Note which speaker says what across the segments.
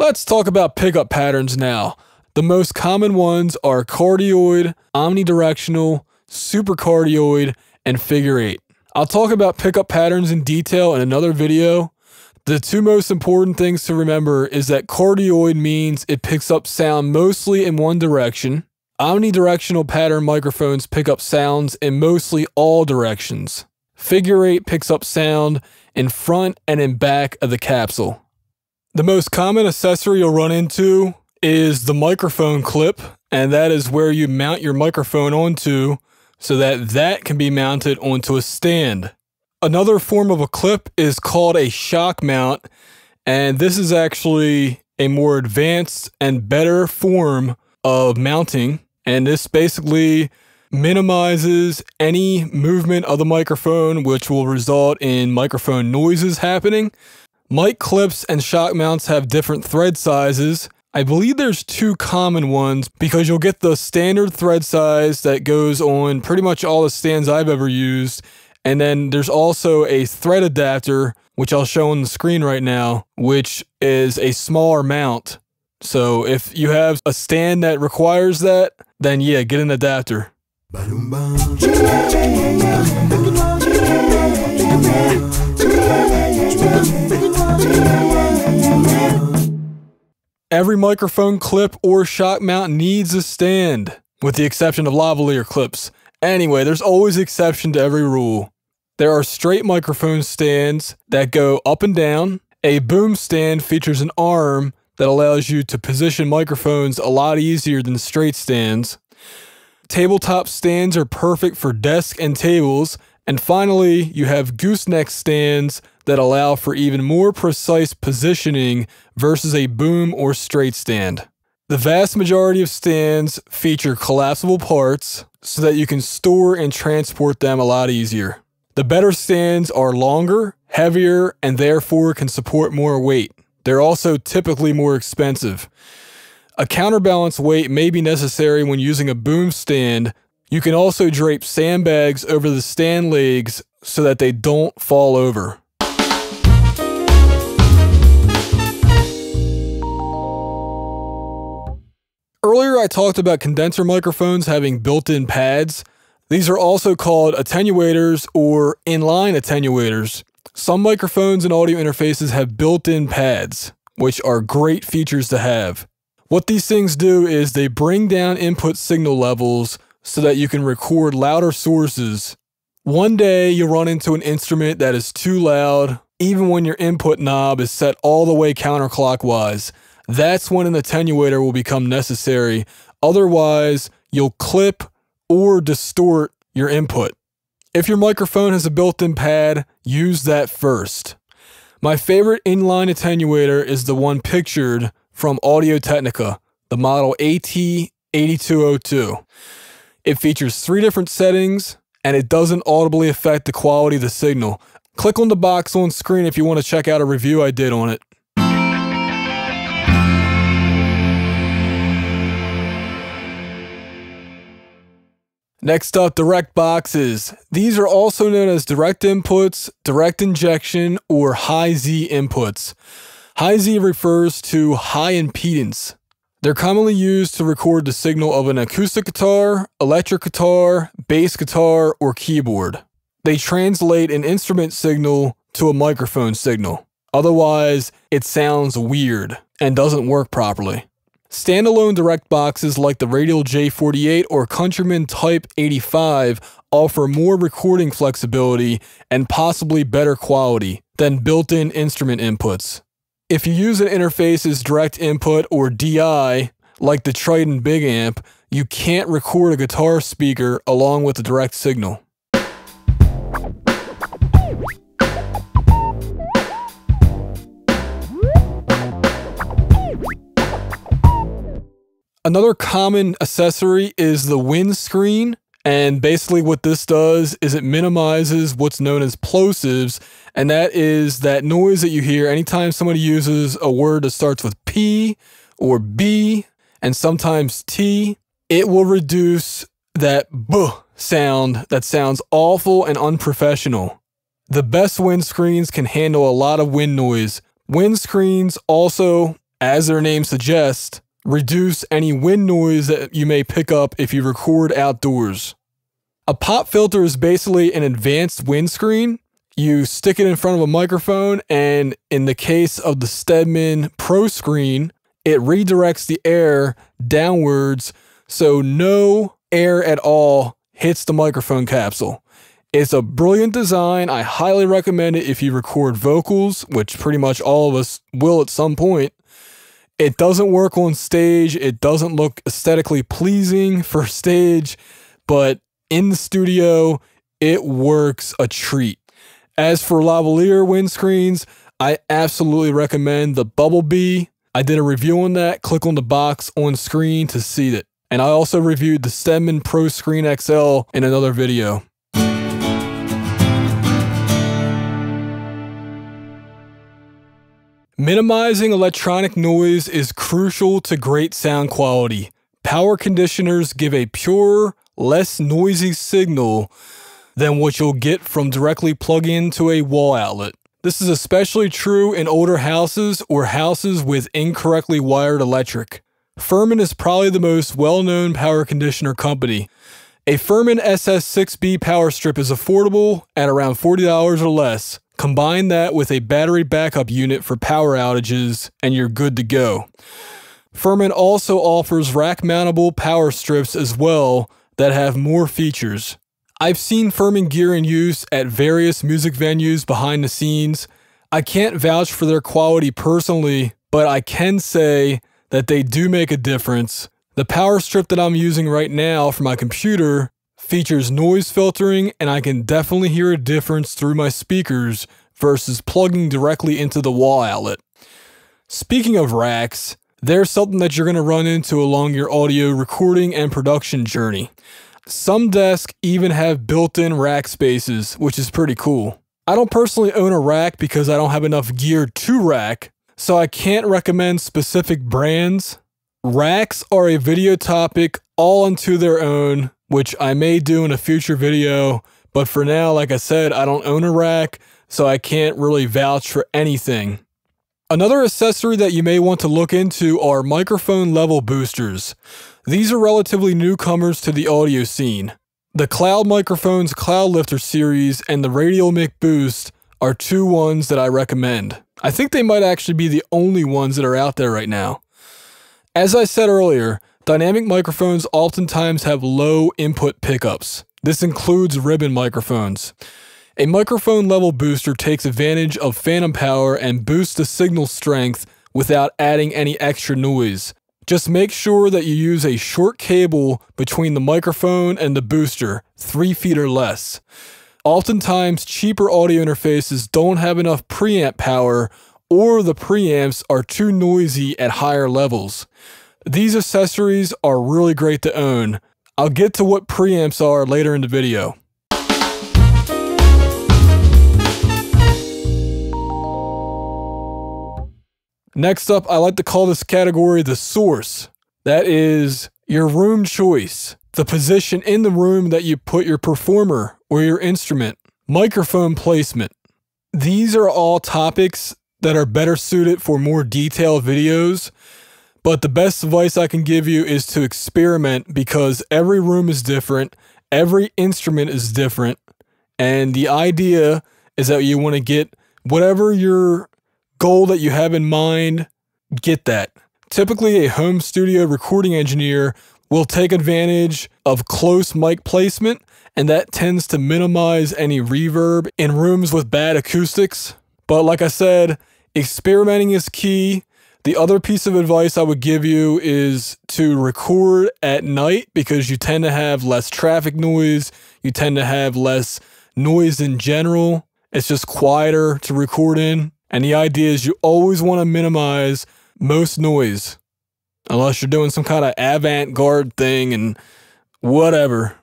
Speaker 1: Let's talk about pickup patterns now. The most common ones are cardioid, omnidirectional, supercardioid, and figure eight. I'll talk about pickup patterns in detail in another video. The two most important things to remember is that cardioid means it picks up sound mostly in one direction. Omnidirectional pattern microphones pick up sounds in mostly all directions. Figure 8 picks up sound in front and in back of the capsule. The most common accessory you'll run into is the microphone clip, and that is where you mount your microphone onto so that that can be mounted onto a stand. Another form of a clip is called a shock mount, and this is actually a more advanced and better form of mounting. And this basically minimizes any movement of the microphone, which will result in microphone noises happening. Mic clips and shock mounts have different thread sizes. I believe there's two common ones because you'll get the standard thread size that goes on pretty much all the stands I've ever used. And then there's also a thread adapter, which I'll show on the screen right now, which is a smaller mount. So if you have a stand that requires that, then yeah, get an adapter. Every microphone clip or shock mount needs a stand, with the exception of lavalier clips. Anyway, there's always exception to every rule. There are straight microphone stands that go up and down. A boom stand features an arm that allows you to position microphones a lot easier than straight stands. Tabletop stands are perfect for desks and tables. And finally, you have gooseneck stands that allow for even more precise positioning versus a boom or straight stand. The vast majority of stands feature collapsible parts so that you can store and transport them a lot easier. The better stands are longer, heavier, and therefore can support more weight. They're also typically more expensive. A counterbalance weight may be necessary when using a boom stand. You can also drape sandbags over the stand legs so that they don't fall over. Earlier, I talked about condenser microphones having built in pads. These are also called attenuators or inline attenuators. Some microphones and audio interfaces have built in pads, which are great features to have. What these things do is they bring down input signal levels so that you can record louder sources. One day you'll run into an instrument that is too loud, even when your input knob is set all the way counterclockwise that's when an attenuator will become necessary. Otherwise, you'll clip or distort your input. If your microphone has a built-in pad, use that first. My favorite inline attenuator is the one pictured from Audio Technica, the model AT8202. It features three different settings, and it doesn't audibly affect the quality of the signal. Click on the box on screen if you want to check out a review I did on it. Next up, direct boxes. These are also known as direct inputs, direct injection, or high Z inputs. High Z refers to high impedance. They're commonly used to record the signal of an acoustic guitar, electric guitar, bass guitar, or keyboard. They translate an instrument signal to a microphone signal. Otherwise, it sounds weird and doesn't work properly. Standalone direct boxes like the Radial J48 or Countryman Type 85 offer more recording flexibility and possibly better quality than built-in instrument inputs. If you use an interface as direct input or DI, like the Triton Big Amp, you can't record a guitar speaker along with the direct signal. Another common accessory is the windscreen. And basically what this does is it minimizes what's known as plosives. And that is that noise that you hear anytime somebody uses a word that starts with P or B and sometimes T. It will reduce that B sound that sounds awful and unprofessional. The best windscreens can handle a lot of wind noise. Windscreens also as their name suggests, reduce any wind noise that you may pick up if you record outdoors. A pop filter is basically an advanced windscreen. You stick it in front of a microphone, and in the case of the Stedman Pro Screen, it redirects the air downwards so no air at all hits the microphone capsule. It's a brilliant design. I highly recommend it if you record vocals, which pretty much all of us will at some point. It doesn't work on stage. It doesn't look aesthetically pleasing for stage, but in the studio, it works a treat. As for lavalier windscreens, I absolutely recommend the Bumblebee. I did a review on that. Click on the box on screen to see it. And I also reviewed the Stedman Pro Screen XL in another video. Minimizing electronic noise is crucial to great sound quality. Power conditioners give a pure, less noisy signal than what you'll get from directly plugging into a wall outlet. This is especially true in older houses or houses with incorrectly wired electric. Furman is probably the most well-known power conditioner company. A Furman SS6B power strip is affordable at around $40 or less. Combine that with a battery backup unit for power outages, and you're good to go. Furman also offers rack mountable power strips as well that have more features. I've seen Furman gear in use at various music venues behind the scenes. I can't vouch for their quality personally, but I can say that they do make a difference. The power strip that I'm using right now for my computer features noise filtering, and I can definitely hear a difference through my speakers versus plugging directly into the wall outlet. Speaking of racks, there's something that you're going to run into along your audio recording and production journey. Some desks even have built-in rack spaces, which is pretty cool. I don't personally own a rack because I don't have enough gear to rack, so I can't recommend specific brands. Racks are a video topic all unto their own, which I may do in a future video. But for now, like I said, I don't own a rack, so I can't really vouch for anything. Another accessory that you may want to look into are microphone level boosters. These are relatively newcomers to the audio scene. The Cloud Microphones Cloud Lifter series and the Radial McBoost are two ones that I recommend. I think they might actually be the only ones that are out there right now. As I said earlier, Dynamic microphones oftentimes have low input pickups. This includes ribbon microphones. A microphone level booster takes advantage of phantom power and boosts the signal strength without adding any extra noise. Just make sure that you use a short cable between the microphone and the booster, 3 feet or less. Oftentimes, cheaper audio interfaces don't have enough preamp power or the preamps are too noisy at higher levels. These accessories are really great to own. I'll get to what preamps are later in the video. Next up, I like to call this category the source. That is your room choice, the position in the room that you put your performer or your instrument, microphone placement. These are all topics that are better suited for more detailed videos but the best advice I can give you is to experiment because every room is different, every instrument is different, and the idea is that you want to get whatever your goal that you have in mind, get that. Typically, a home studio recording engineer will take advantage of close mic placement, and that tends to minimize any reverb in rooms with bad acoustics. But like I said, experimenting is key. The other piece of advice I would give you is to record at night because you tend to have less traffic noise, you tend to have less noise in general. It's just quieter to record in. And the idea is you always want to minimize most noise unless you're doing some kind of avant garde thing and whatever.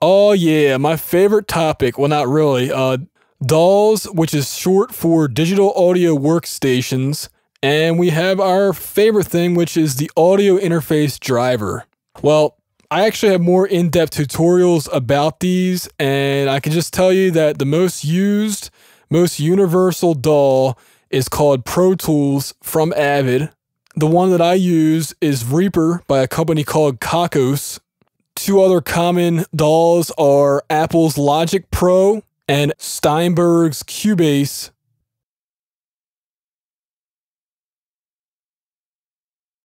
Speaker 1: Oh yeah, my favorite topic. Well, not really. Uh, DAWs, which is short for digital audio workstations, and we have our favorite thing, which is the audio interface driver. Well, I actually have more in depth tutorials about these, and I can just tell you that the most used, most universal DAW is called Pro Tools from Avid. The one that I use is Reaper by a company called Cockos. Two other common DAWs are Apple's Logic Pro and Steinberg's Cubase